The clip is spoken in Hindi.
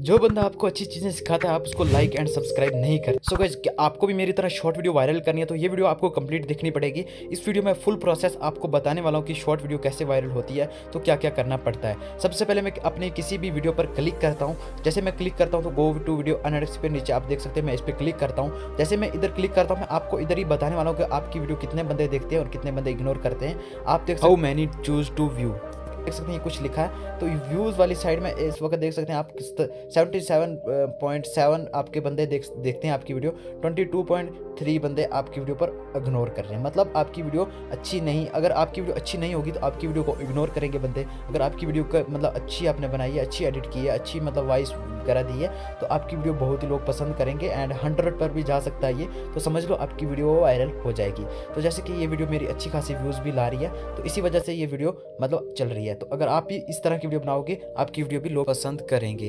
जो बंदा आपको अच्छी चीज़ें सिखाता है, आप उसको लाइक एंड सब्सक्राइब नहीं कर सो गाइस आपको भी मेरी तरह शॉर्ट वीडियो वायरल करनी है तो ये वीडियो आपको कंप्लीट देखनी पड़ेगी। इस वीडियो में फुल प्रोसेस आपको बताने वाला हूँ कि शॉर्ट वीडियो कैसे वायरल होती है तो क्या क्या करना पड़ता है। सबसे पहले मैं अपने किसी भी वीडियो पर क्लिक करता हूँ। जैसे मैं क्लिक करता हूँ तो गो टू वीडियो अनएक्स पे नीचे आप देख सकते हैं, मैं इस पर क्लिक करता हूँ। जैसे मैं इधर क्लिक करता हूँ, मैं आपको इधर ही बताने वाला हूँ कि आपकी वीडियो कितने बंदे देखते हैं और कितने बंदे इग्नोर करते हैं। आप देख how many choose to view देख सकते हैं कुछ लिखा है। तो व्यूज़ वाली साइड में इस वक्त देख सकते हैं आप किस सेवेंटी सेवन पॉइंट सेवन आपके बंदे देख, देखते हैं आपकी video twenty two point three बंदे आपकी वीडियो पर इग्नोर कर रहे हैं। मतलब आपकी वीडियो अच्छी नहीं, अगर आपकी वीडियो अच्छी नहीं होगी तो आपकी वीडियो को इग्नोर करेंगे बंदे। अगर आपकी वीडियो का मतलब अच्छी आपने बनाई है, अच्छी एडिट की है, अच्छी मतलब वॉइस वगैरह दी है तो आपकी वीडियो बहुत ही लोग पसंद करेंगे एंड हंड्रेड पर भी जा सकता है ये तो समझ लो आपकी वीडियो वायरल हो जाएगी। तो जैसे कि ये वीडियो मेरी अच्छी खासी व्यूज़ भी ला रही है तो इसी वजह से ये वीडियो मतलब चल रही है। तो अगर आप भी इस तरह की वीडियो बनाओगे, आपकी वीडियो भी लोग पसंद करेंगे।